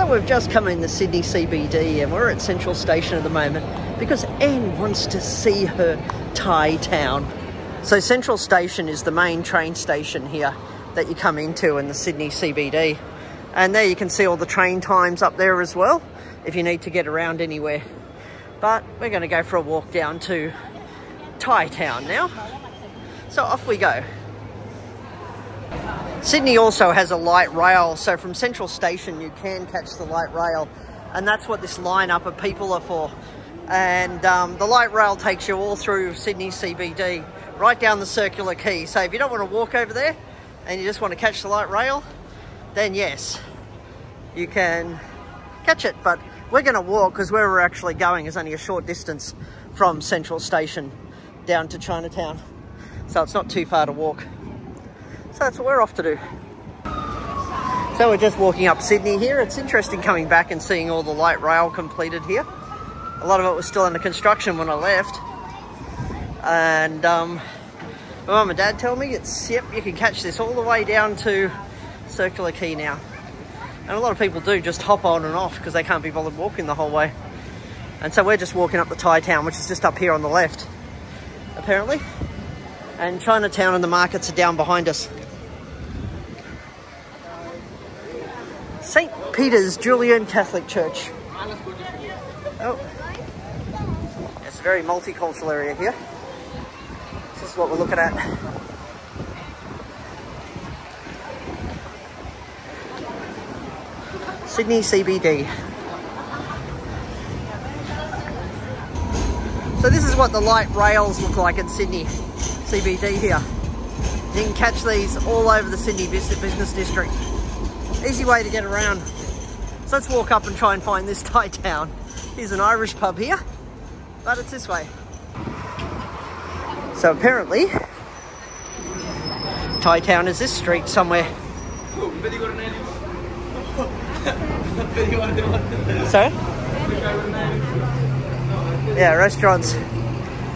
So we've just come in the Sydney CBD and we're at Central Station at the moment because Anne wants to see her Thai town. So Central Station is the main train station here that you come into in the Sydney CBD. And there you can see all the train times up there as well if you need to get around anywhere. But we're going to go for a walk down to Thai town now. So off we go. Sydney also has a light rail, so from Central Station you can catch the light rail, and that's what this lineup of people are for. And um, the light rail takes you all through Sydney CBD, right down the Circular Quay. So if you don't want to walk over there and you just want to catch the light rail, then yes, you can catch it. But we're going to walk because where we're actually going is only a short distance from Central Station down to Chinatown. So it's not too far to walk. That's what we're off to do. So we're just walking up Sydney here. It's interesting coming back and seeing all the light rail completed here. A lot of it was still under construction when I left. And um, my mum and dad tell me it's, yep, you can catch this all the way down to Circular Quay now. And a lot of people do just hop on and off because they can't be bothered walking the whole way. And so we're just walking up the Thai town, which is just up here on the left, apparently. And Chinatown and the markets are down behind us. St. Peter's Julian Catholic Church. Oh, it's a very multicultural area here. This is what we're looking at. Sydney CBD. So this is what the light rails look like in Sydney CBD here. You can catch these all over the Sydney Business District. Easy way to get around. So let's walk up and try and find this Thai town. Here's an Irish pub here, but it's this way. So apparently, Thai town is this street somewhere. Sorry? Yeah, restaurants.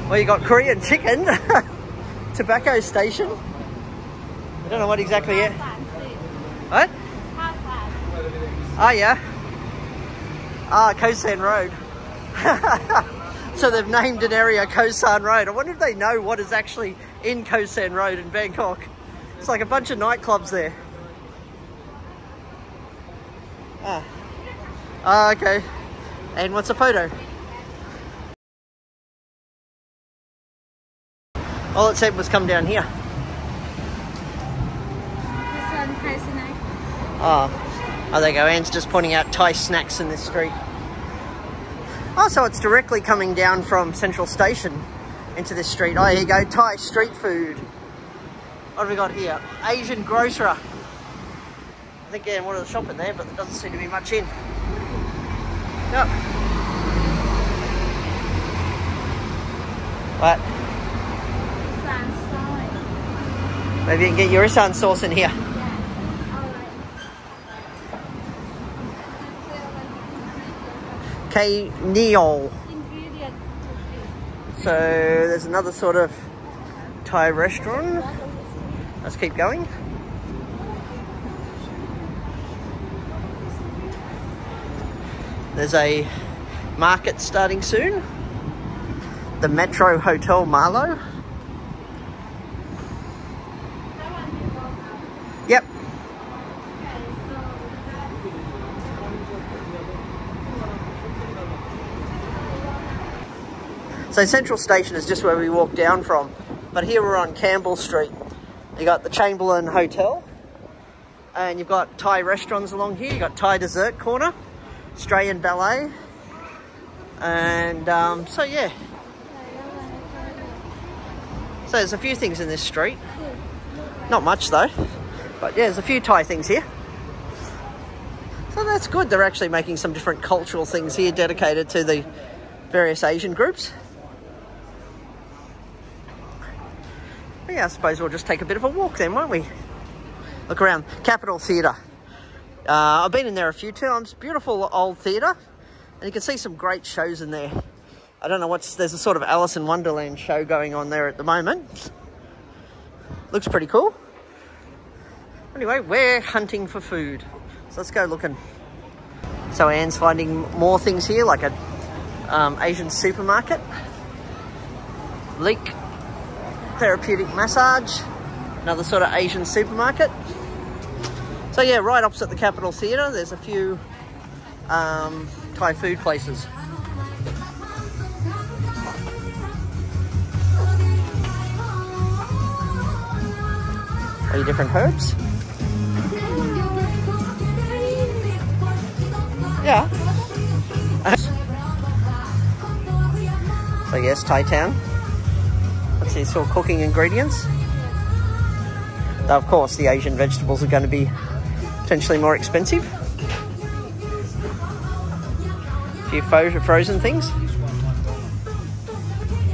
Well, you got Korean chicken, tobacco station. I don't know what exactly yet. What? Oh, yeah. Ah, Khaosan Road. so they've named an area Khaosan Road. I wonder if they know what is actually in Khaosan Road in Bangkok. It's like a bunch of nightclubs there. Ah. Ah, okay. And what's a photo? All it said was come down here. This one snack. Oh, there you go. Anne's just pointing out Thai snacks in this street. Oh, so it's directly coming down from Central Station into this street. Oh, here you go. Thai street food. What have we got here? Asian grocer. I think Anne wanted to shop in there, but there doesn't seem to be much in. Yep. What? Maybe you can get your Isan sauce in here. Yes. Alright. K. So there's another sort of Thai restaurant. Let's keep going. There's a market starting soon. The Metro Hotel Marlow. Yep. So Central Station is just where we walked down from. But here we're on Campbell Street. You got the Chamberlain Hotel. And you've got Thai restaurants along here. You've got Thai Dessert Corner, Australian Ballet. And um, so yeah. So there's a few things in this street. Not much though. But yeah, there's a few Thai things here. So that's good. They're actually making some different cultural things here dedicated to the various Asian groups. Yeah, I suppose we'll just take a bit of a walk then, won't we? Look around. Capitol Theatre. Uh, I've been in there a few times. Beautiful old theatre. And you can see some great shows in there. I don't know what's... There's a sort of Alice in Wonderland show going on there at the moment. Looks pretty cool. Anyway, we're hunting for food. So let's go looking. So Anne's finding more things here, like a um, Asian supermarket, leak therapeutic massage, another sort of Asian supermarket. So yeah, right opposite the Capitol Theatre, there's a few um, Thai food places. Are you different herbs? Yeah. so yes, Thai town. Let's see, all cooking ingredients. Now, of course the Asian vegetables are going to be potentially more expensive. A few fro- frozen things.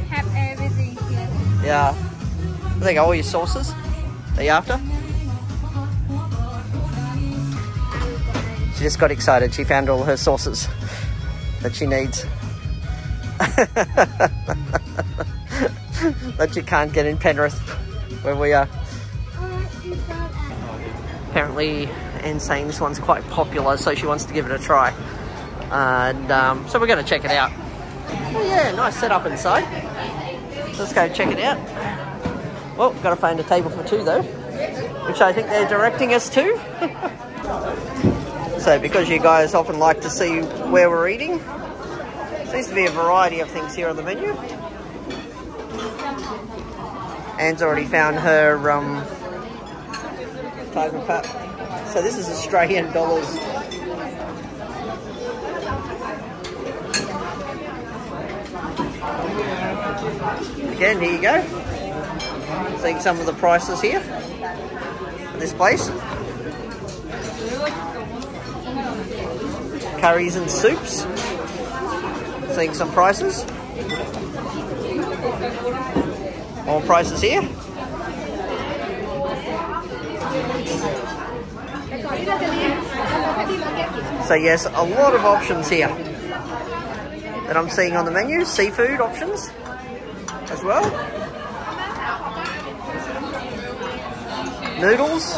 Have everything here. Yeah. I think all your sauces. Are you after? She just got excited. She found all her sauces that she needs. that you can't get in Penrith, where we are. Apparently, Anne's saying this one's quite popular, so she wants to give it a try. And um, so we're going to check it out. Oh yeah, nice setup inside. Let's go check it out. Well, got to find a table for two though, which I think they're directing us to. so, because you guys often like to see where we're eating, seems to be a variety of things here on the menu. Anne's already found her um, tiger pat. So this is Australian dollars. Again, here you go. Seeing some of the prices here this place. Curries and soups. Seeing some prices. More prices here. So yes, a lot of options here that I'm seeing on the menu. Seafood options as well. Noodles.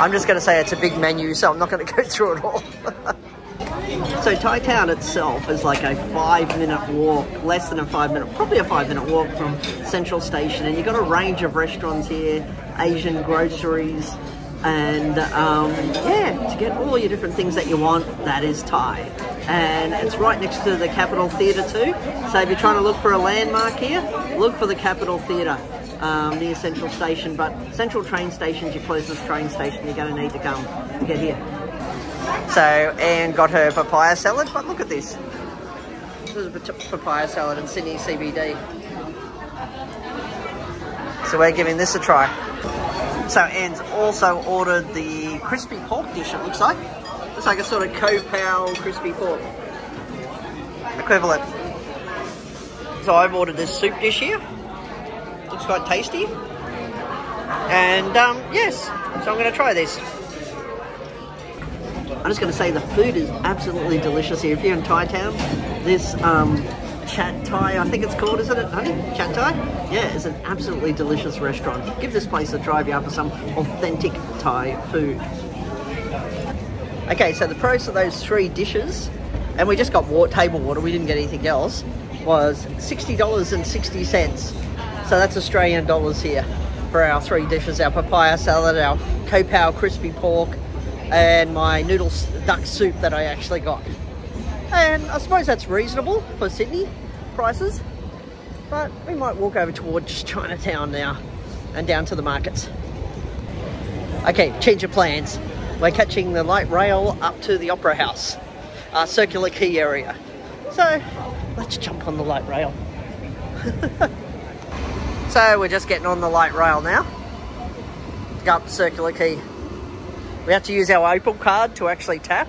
I'm just going to say it's a big menu, so I'm not going to go through it all. so Thai Town itself is like a five minute walk, less than a five minute, probably a five minute walk from Central Station. And you've got a range of restaurants here, Asian groceries, and um, yeah, to get all your different things that you want, that is Thai. And it's right next to the Capitol Theatre too. So if you're trying to look for a landmark here, look for the Capitol Theatre um, near Central Station. But Central train station's your closest train station you're going to need to come to get here. So Anne got her papaya salad, but look at this. This is a papaya salad in Sydney CBD. So we're giving this a try. So Anne's also ordered the crispy pork dish, it looks like. It's like a sort of Kaprao crispy pork equivalent. So I've ordered this soup dish here. Looks quite tasty. And um, yes, so I'm going to try this. I'm just going to say the food is absolutely delicious here. If you're in Thai town, this um, Chat Thai, I think it's called, isn't it, honey? Chat Thai? Yeah, it's an absolutely delicious restaurant. Give this place a try if you're after some authentic Thai food. Okay, so the price of those three dishes, and we just got water, table water, we didn't get anything else, was $60.60. So that's Australian dollars here for our three dishes, our papaya salad, our Kaprao crispy pork, and my noodle duck soup that I actually got. And I suppose that's reasonable for Sydney prices, but we might walk over towards Chinatown now and down to the markets. Okay, change of plans. We're catching the light rail up to the Opera House, uh, Circular Quay area. So let's jump on the light rail. so we're just getting on the light rail now go up to Circular Quay. We have to use our Opal card to actually tap.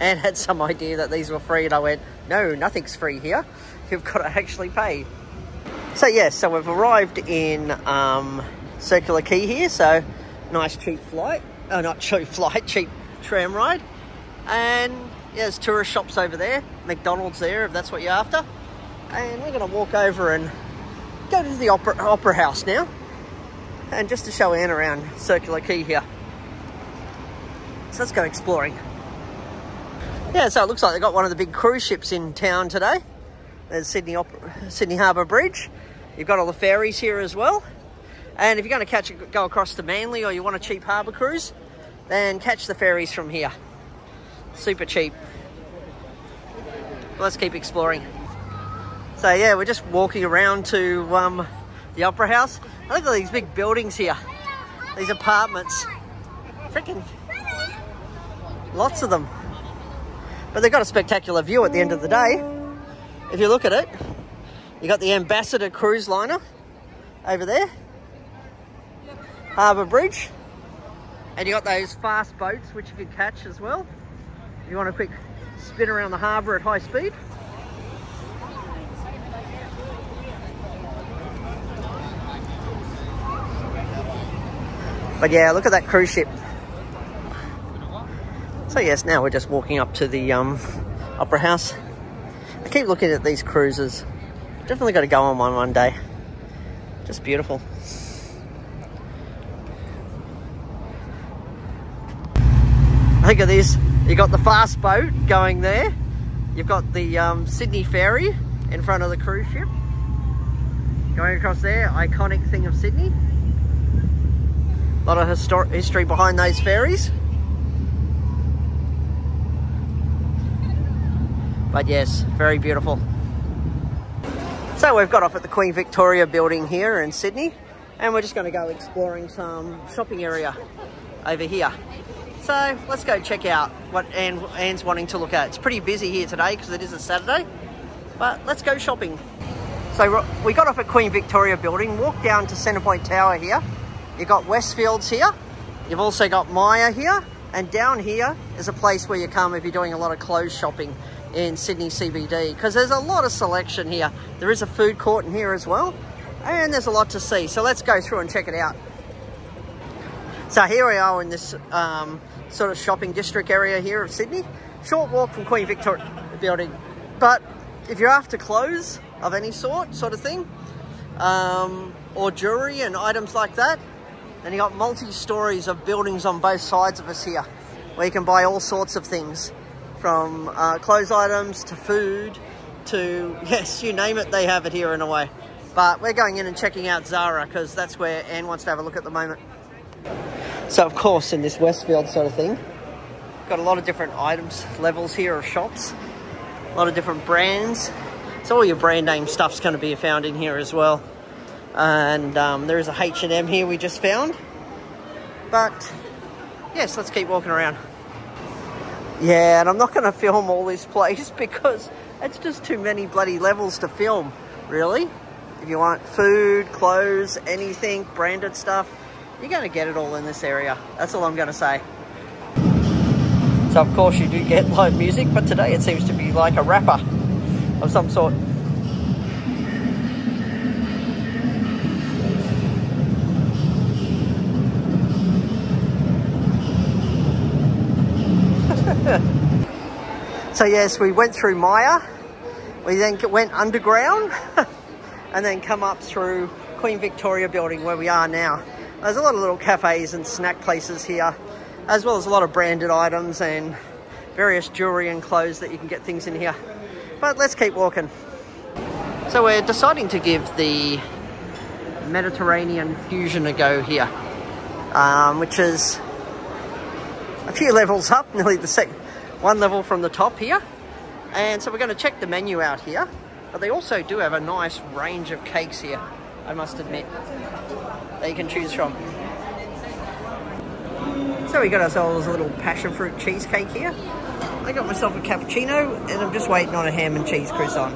And had some idea that these were free, and I went, no, nothing's free here. You've got to actually pay. So yes, so we've arrived in um, Circular Quay here. So nice cheap flight. Oh, not cheap flight, cheap tram ride. And yeah, there's tourist shops over there. McDonald's there, if that's what you're after. And we're going to walk over and go to the opera, opera house now. and just to show Anne around Circular Quay here. So let's go exploring. Yeah, so it looks like they've got one of the big cruise ships in town today. There's Sydney, Sydney Harbour Bridge. You've got all the ferries here as well. And if you're going to catch go across to Manly or you want a cheap harbour cruise, then catch the ferries from here. Super cheap. Let's keep exploring. So yeah, we're just walking around to um, the Opera House. Look at these big buildings here. These apartments. Freaking lots of them. But they've got a spectacular view at the end of the day. If you look at it, you got the Ambassador cruise liner over there. Harbour Bridge. And you got those fast boats which you can catch as well. If you want a quick spin around the harbour at high speed. But yeah, look at that cruise ship. So yes, now we're just walking up to the um, Opera House. I keep looking at these cruises. Definitely got to go on one one day. Just beautiful. Look at this. You got the fast boat going there. You've got the um, Sydney ferry in front of the cruise ship. Going across there, iconic thing of Sydney. A lot of history behind those ferries. But yes, very beautiful. So we've got off at the Queen Victoria building here in Sydney and we're just going to go exploring some shopping area over here. So let's go check out what Anne, Anne's wanting to look at. It's pretty busy here today because it is a Saturday, but let's go shopping. So we got off at Queen Victoria building, walked down to Centrepoint Tower here. You've got Westfields here. You've also got Myer here. And down here is a place where you come if you're doing a lot of clothes shopping in Sydney CBD because there's a lot of selection here. There is a food court in here as well and there's a lot to see. So let's go through and check it out. So here we are in this um, sort of shopping district area here of Sydney. Short walk from Queen Victoria building. But if you're after clothes of any sort, sort of thing, um, or jewellery and items like that, then you got multi-stories of buildings on both sides of us here where you can buy all sorts of things from uh, clothes items to food to, yes, you name it, they have it here in a way. But we're going in and checking out Zara because that's where Anne wants to have a look at the moment. So of course, in this Westfield sort of thing, got a lot of different items, levels here of shops, a lot of different brands. So all your brand name stuff's going to be found in here as well. And um, there is a H&M here we just found. But yes, let's keep walking around. Yeah, and I'm not going to film all this place because it's just too many bloody levels to film, really. If you want food, clothes, anything, branded stuff, you're going to get it all in this area. That's all I'm going to say. So of course you do get live music, but today it seems to be like a rapper of some sort. So yes, we went through Myer. We then went underground and then come up through Queen Victoria building where we are now. There's a lot of little cafes and snack places here, as well as a lot of branded items and various jewellery and clothes that you can get things in here. But let's keep walking. So we're deciding to give the Mediterranean fusion a go here, um, which is a few levels up, nearly the second, one level from the top here. And so we're going to check the menu out here. But they also do have a nice range of cakes here, I must admit, that you can choose from. So we got ourselves a little passion fruit cheesecake here. I got myself a cappuccino and I'm just waiting on a ham and cheese croissant.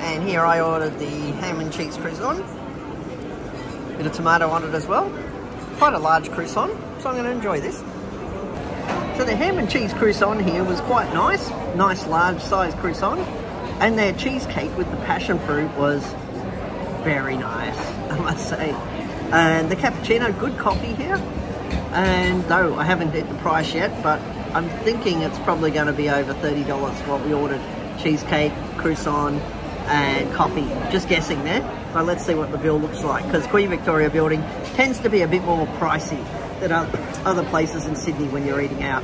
And here I ordered the ham and cheese croissant. Bit of tomato on it as well. Quite a large croissant, so I'm going to enjoy this. So the ham and cheese croissant here was quite nice. Nice large size croissant. And their cheesecake with the passion fruit was very nice, I must say. And the cappuccino, good coffee here. And though I haven't hit the price yet, but I'm thinking it's probably going to be over $30 what we ordered. Cheesecake, croissant, and coffee. Just guessing there. but let's see what the bill looks like because Queen Victoria building tends to be a bit more pricey than other places in Sydney when you're eating out.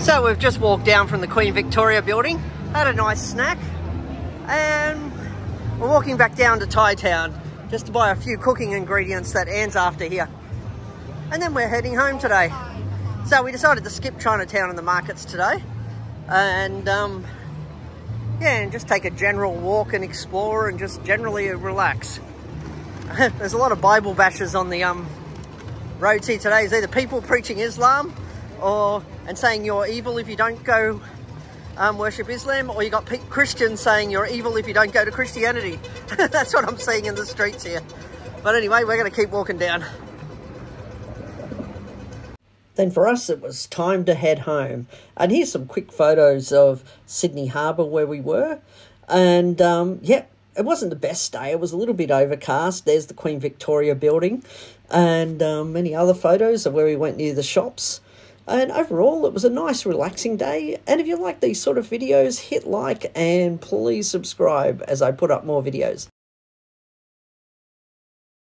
So we've just walked down from the Queen Victoria building, had a nice snack, and we're walking back down to Thai Town just to buy a few cooking ingredients that Anne's after here. And then we're heading home today. So we decided to skip Chinatown and the markets today and um, yeah, and just take a general walk and explore and just generally relax. There's a lot of Bible bashes on the um, roads here today. Is either people preaching Islam or and saying you're evil if you don't go um, worship Islam, or you got Christians saying you're evil if you don't go to Christianity. That's what I'm seeing in the streets here. But anyway, we're going to keep walking down. Then for us, it was time to head home. And here's some quick photos of Sydney Harbour where we were. And um, yeah, it wasn't the best day. It was a little bit overcast. There's the Queen Victoria building and um, many other photos of where we went near the shops. And overall, it was a nice, relaxing day. And if you like these sort of videos, hit like and please subscribe as I put up more videos.